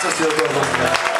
Graças a Deus,